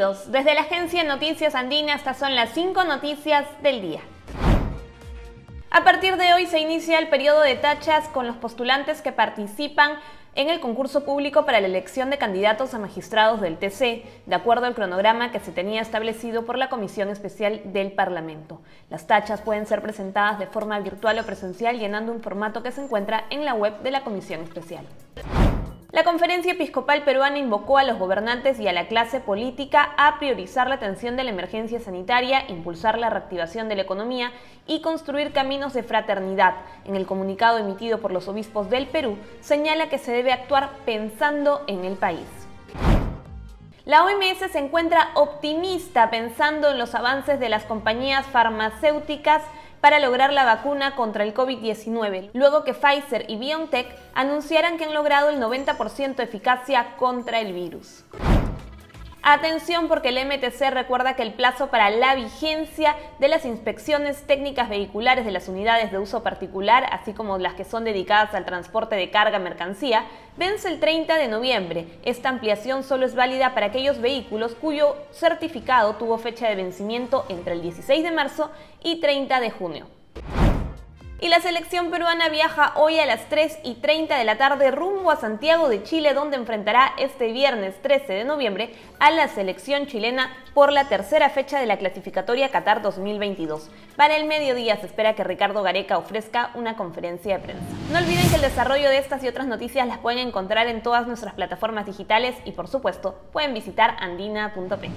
Desde la agencia Noticias Andina, estas son las cinco noticias del día. A partir de hoy se inicia el periodo de tachas con los postulantes que participan en el concurso público para la elección de candidatos a magistrados del TC, de acuerdo al cronograma que se tenía establecido por la Comisión Especial del Parlamento. Las tachas pueden ser presentadas de forma virtual o presencial llenando un formato que se encuentra en la web de la Comisión Especial. La Conferencia Episcopal Peruana invocó a los gobernantes y a la clase política a priorizar la atención de la emergencia sanitaria, impulsar la reactivación de la economía y construir caminos de fraternidad. En el comunicado emitido por los obispos del Perú, señala que se debe actuar pensando en el país. La OMS se encuentra optimista pensando en los avances de las compañías farmacéuticas para lograr la vacuna contra el COVID-19, luego que Pfizer y BioNTech anunciaran que han logrado el 90% de eficacia contra el virus. Atención porque el MTC recuerda que el plazo para la vigencia de las inspecciones técnicas vehiculares de las unidades de uso particular, así como las que son dedicadas al transporte de carga mercancía, vence el 30 de noviembre. Esta ampliación solo es válida para aquellos vehículos cuyo certificado tuvo fecha de vencimiento entre el 16 de marzo y 30 de junio. Y la selección peruana viaja hoy a las 3 y 30 de la tarde rumbo a Santiago de Chile, donde enfrentará este viernes 13 de noviembre a la selección chilena por la tercera fecha de la clasificatoria Qatar 2022. Para el mediodía se espera que Ricardo Gareca ofrezca una conferencia de prensa. No olviden que el desarrollo de estas y otras noticias las pueden encontrar en todas nuestras plataformas digitales y por supuesto pueden visitar andina.p.